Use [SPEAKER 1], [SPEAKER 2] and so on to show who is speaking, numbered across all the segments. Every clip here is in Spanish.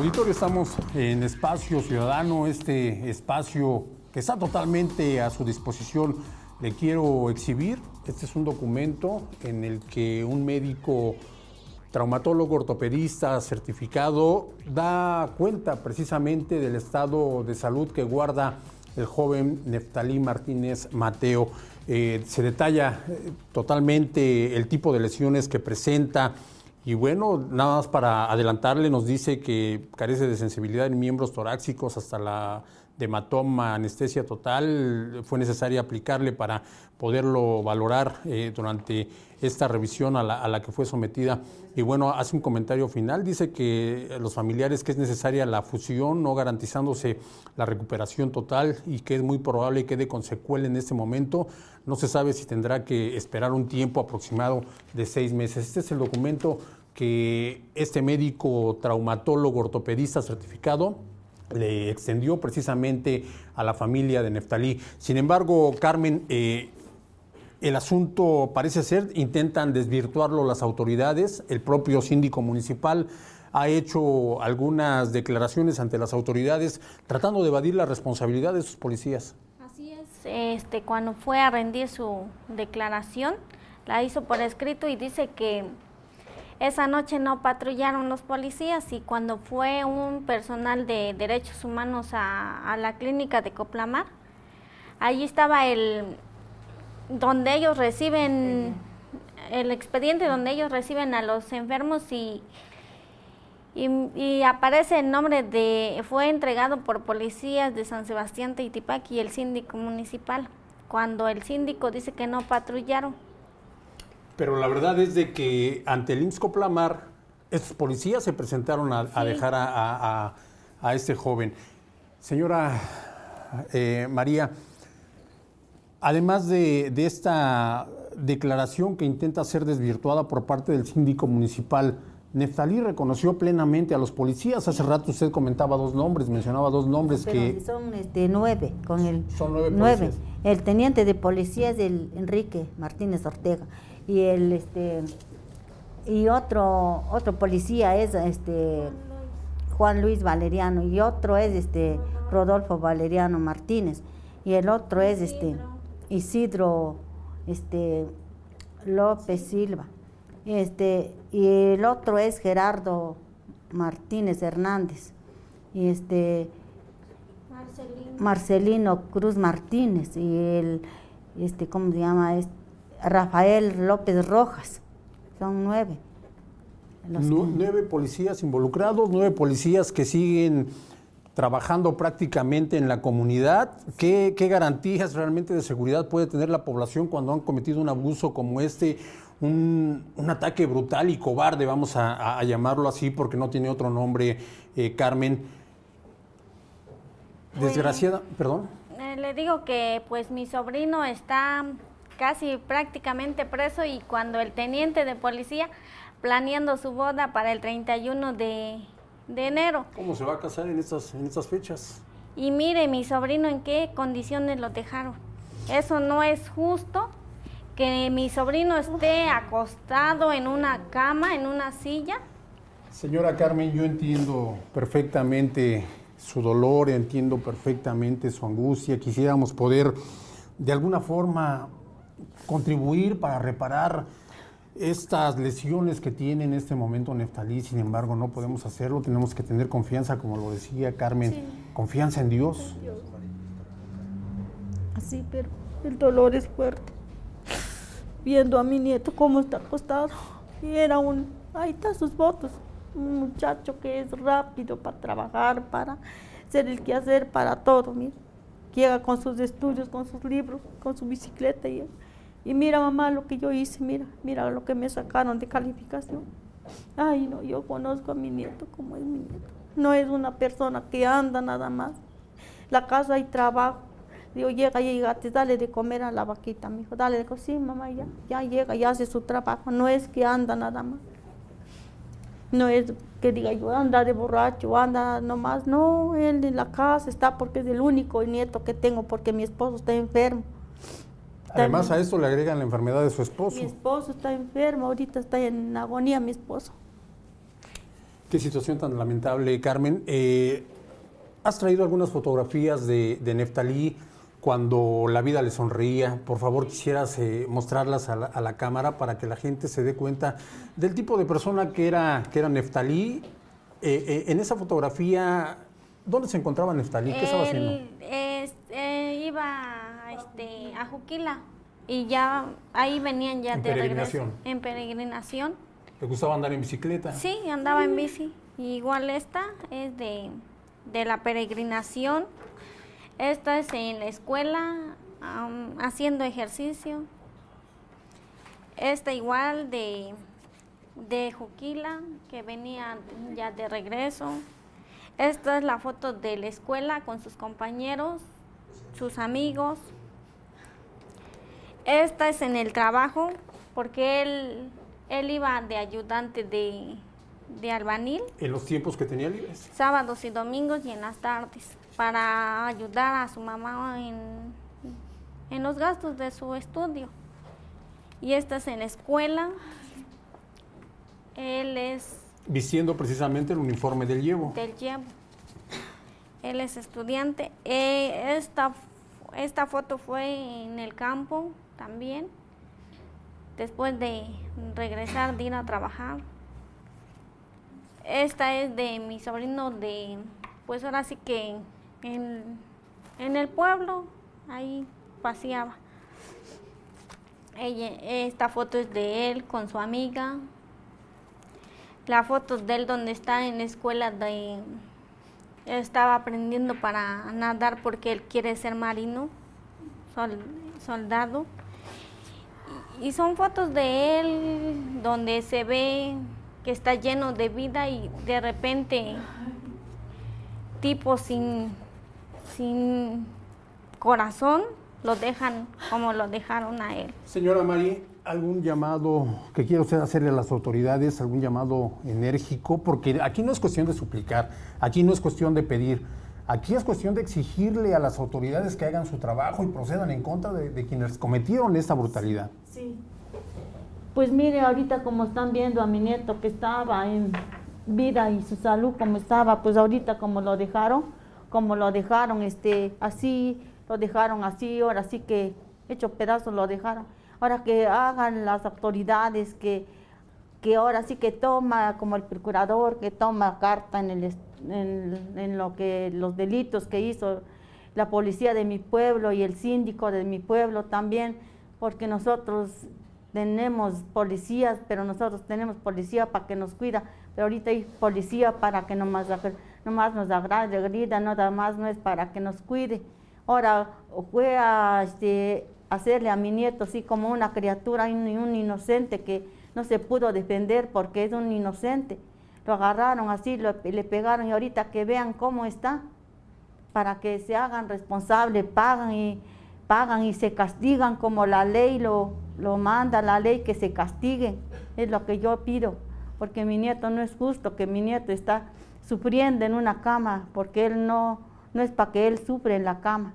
[SPEAKER 1] Auditorio, estamos en Espacio Ciudadano, este espacio que está totalmente a su disposición. Le quiero exhibir, este es un documento en el que un médico traumatólogo ortopedista certificado da cuenta precisamente del estado de salud que guarda el joven Neftalí Martínez Mateo. Eh, se detalla eh, totalmente el tipo de lesiones que presenta, y bueno, nada más para adelantarle, nos dice que carece de sensibilidad en miembros torácicos hasta la hematoma, anestesia total, fue necesaria aplicarle para poderlo valorar eh, durante esta revisión a la, que fue sometida. Y bueno, hace un comentario final, dice que los familiares que es necesaria la fusión, no garantizándose la recuperación total y que es muy probable que quede con secuela en este momento. No se sabe si tendrá que esperar un tiempo aproximado de seis meses. Este es el documento que este médico traumatólogo ortopedista certificado le extendió precisamente a la familia de Neftalí. Sin embargo, Carmen, eh, el asunto parece ser, intentan desvirtuarlo las autoridades, el propio síndico municipal ha hecho algunas declaraciones ante las autoridades tratando de evadir la responsabilidad de sus policías.
[SPEAKER 2] Así es, este, cuando fue a rendir su declaración, la hizo por escrito y dice que esa noche no patrullaron los policías y cuando fue un personal de derechos humanos a, la clínica de Coplamar, allí estaba el donde ellos reciben el expediente donde ellos reciben a los enfermos y, y, aparece el nombre de, fue entregado por policías de San Sebastián Teitipac y el síndico municipal, cuando el síndico dice que no patrullaron.
[SPEAKER 1] Pero la verdad es de que ante el IMSS Coplamar, estos policías se presentaron a, dejar a, este joven. Señora eh, María, además de, esta declaración que intenta ser desvirtuada por parte del síndico municipal, Neftalí reconoció plenamente a los policías. Hace rato usted comentaba dos nombres, mencionaba dos nombres que...
[SPEAKER 3] Son este, nueve, con el...
[SPEAKER 1] Son nueve, nueve.
[SPEAKER 3] El teniente de policía es el Enrique Martínez Ortega y el este y otro otro policía es este Juan Luis Valeriano y otro es este Rodolfo Valeriano Martínez y el otro es este Isidro este López Silva. Este y el otro es Gerardo Martínez Hernández y este Marcelino, Marcelino Cruz Martínez y el este cómo se llama este Rafael López Rojas. Son nueve.
[SPEAKER 1] nueve policías involucrados, nueve policías que siguen trabajando prácticamente en la comunidad. ¿Qué, garantías realmente de seguridad puede tener la población cuando han cometido un abuso como este? Un, ataque brutal y cobarde, vamos a, llamarlo así porque no tiene otro nombre, eh, Carmen. Desgraciada, perdón.
[SPEAKER 2] Eh, le digo que pues mi sobrino está casi prácticamente preso y cuando el teniente de policía planeando su boda para el 31 de, enero.
[SPEAKER 1] ¿Cómo se va a casar en estas, en estas fechas?
[SPEAKER 2] Y mire mi sobrino en qué condiciones lo dejaron. Eso no es justo que mi sobrino esté acostado en una cama, en una silla.
[SPEAKER 1] Señora Carmen, yo entiendo perfectamente su dolor, entiendo perfectamente su angustia. Quisiéramos poder de alguna forma contribuir para reparar estas lesiones que tiene en este momento Neftalí, sin embargo no podemos hacerlo, tenemos que tener confianza, como lo decía Carmen, confianza en Dios.
[SPEAKER 4] Así, pero el dolor es fuerte. Viendo a mi nieto cómo está acostado, y era un, ahí está sus votos, un muchacho que es rápido para trabajar, para ser el que hacer para todo, mira. Llega con sus estudios, con sus libros, con su bicicleta y y mira mamá lo que yo hice, mira, mira lo que me sacaron de calificación. Ay, no, yo conozco a mi nieto como es mi nieto. No es una persona que anda nada más. La casa hay trabajo. Digo, llega, llega, te dale de comer a la vaquita, mi hijo. Dale, de sí, mamá, ya, ya llega, ya hace su trabajo. No es que anda nada más. No es que diga yo anda de borracho, anda nomás. No, él en la casa está porque es el único nieto que tengo porque mi esposo está enfermo.
[SPEAKER 1] Además a esto le agregan la enfermedad de su esposo.
[SPEAKER 4] Mi esposo está enfermo, ahorita está en agonía mi esposo.
[SPEAKER 1] Qué situación tan lamentable, Carmen. Eh, has traído algunas fotografías de, de, Neftalí cuando la vida le sonreía. Por favor, quisieras eh, mostrarlas a la, a la, cámara para que la gente se dé cuenta del tipo de persona que era, que era Neftalí. Eh, en esa fotografía, ¿dónde se encontraba Neftalí? ¿Qué estaba haciendo?
[SPEAKER 2] iba este, a Juquila y ya ahí venían ya
[SPEAKER 1] en
[SPEAKER 2] de
[SPEAKER 1] peregrinación.
[SPEAKER 2] regreso. En peregrinación.
[SPEAKER 1] ¿Te gustaba andar en bicicleta?
[SPEAKER 2] Sí, andaba en bici. Igual esta es de, de la peregrinación. Esta es en la escuela, um, haciendo ejercicio. Esta igual de, de Juquila, que venía ya de regreso. Esta es la foto de la escuela con sus compañeros, sus amigos. Esta es en el trabajo, porque él, él iba de ayudante de, de albanil.
[SPEAKER 1] ¿En los tiempos que tenía libres?
[SPEAKER 2] Sábados y domingos y en las tardes, para ayudar a su mamá en, en los gastos de su estudio. Y esta es en la escuela. Él es...
[SPEAKER 1] Vistiendo precisamente el uniforme del llevo.
[SPEAKER 2] Del llevo. Él es estudiante. Eh, esta, esta foto fue en el campo también, después de regresar, de ir a trabajar. Esta es de mi sobrino de, pues ahora sí que en, en el pueblo, ahí paseaba. Ella, esta foto es de él con su amiga. La foto de él donde está en la escuela de... Estaba aprendiendo para nadar porque él quiere ser marino, sol, soldado. Y son fotos de él donde se ve que está lleno de vida y de repente tipo sin, sin corazón lo dejan como lo dejaron a él.
[SPEAKER 1] Señora Mari, ¿algún llamado que usted hacerle a las autoridades, algún llamado enérgico? Porque aquí no es cuestión de suplicar, aquí no es cuestión de pedir, aquí es cuestión de exigirle a las autoridades que hagan su trabajo y procedan en contra de, de quienes cometieron esta brutalidad.
[SPEAKER 4] Sí. Pues mire, ahorita como están viendo a mi nieto que estaba en vida y su salud como estaba, pues ahorita como lo dejaron, como lo dejaron, este, así, lo dejaron así, ahora sí que hecho pedazos lo dejaron. Ahora que hagan las autoridades que, que ahora sí que toma, como el procurador, que toma carta en, el, en, lo que los delitos que hizo la policía de mi pueblo y el síndico de mi pueblo también, porque nosotros tenemos policías, pero nosotros tenemos policía para que nos cuida, pero ahorita hay policía para que nomás, nomás nos agrade, grita, nada más no es para que nos cuide. Ahora fue a este, hacerle a mi nieto así como una criatura, un, un inocente que no se pudo defender porque es un inocente. Lo agarraron así, lo, le pegaron y ahorita que vean cómo está, para que se hagan responsables, pagan y pagan y se castigan como la ley lo, lo manda, la ley que se castiguen, es lo que yo pido, porque mi nieto no es justo que mi nieto está sufriendo en una cama, porque él no, no es para que él sufre en la cama,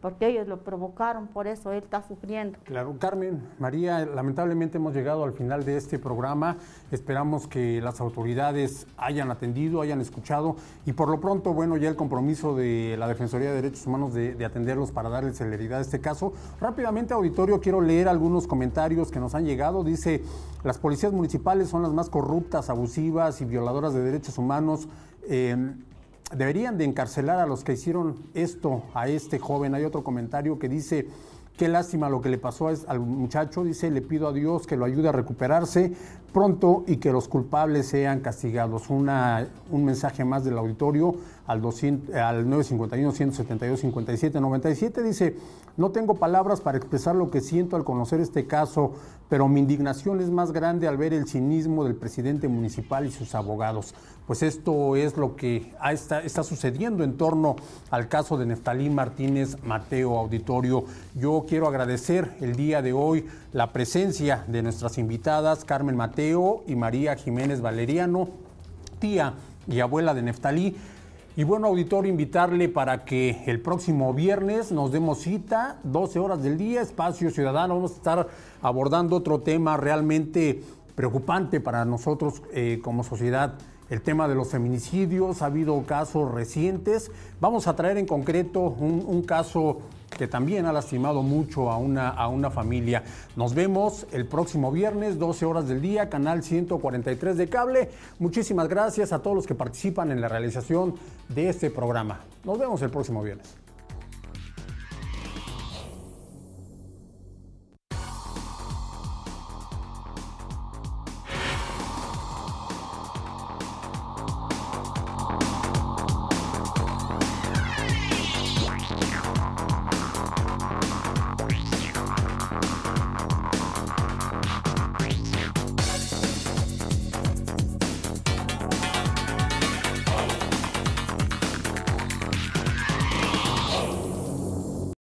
[SPEAKER 4] porque ellos lo provocaron, por eso él está sufriendo.
[SPEAKER 1] Claro, Carmen, María, lamentablemente hemos llegado al final de este programa. Esperamos que las autoridades hayan atendido, hayan escuchado y por lo pronto, bueno, ya el compromiso de la Defensoría de Derechos Humanos de, de atenderlos para darle celeridad a este caso. Rápidamente, auditorio, quiero leer algunos comentarios que nos han llegado. Dice, las policías municipales son las más corruptas, abusivas y violadoras de derechos humanos. Eh, deberían de encarcelar a los que hicieron esto a este joven. Hay otro comentario que dice, qué lástima lo que le pasó al muchacho, dice, le pido a Dios que lo ayude a recuperarse pronto y que los culpables sean castigados. Una, un mensaje más del auditorio al, 200, al 951-172-5797 dice, no tengo palabras para expresar lo que siento al conocer este caso, pero mi indignación es más grande al ver el cinismo del presidente municipal y sus abogados. Pues esto es lo que está sucediendo en torno al caso de Neftalí Martínez Mateo Auditorio. Yo quiero agradecer el día de hoy la presencia de nuestras invitadas, Carmen Mateo y María Jiménez Valeriano, tía y abuela de Neftalí. Y bueno, auditorio, invitarle para que el próximo viernes nos demos cita, 12 horas del día, Espacio Ciudadano. Vamos a estar abordando otro tema realmente preocupante para nosotros eh, como sociedad el tema de los feminicidios, ha habido casos recientes. Vamos a traer en concreto un caso que también ha lastimado mucho a una, a una familia. Nos vemos el próximo viernes, 12 horas del día, canal 143 de cable. Muchísimas gracias a todos los que participan en la realización de este programa. Nos vemos el próximo viernes.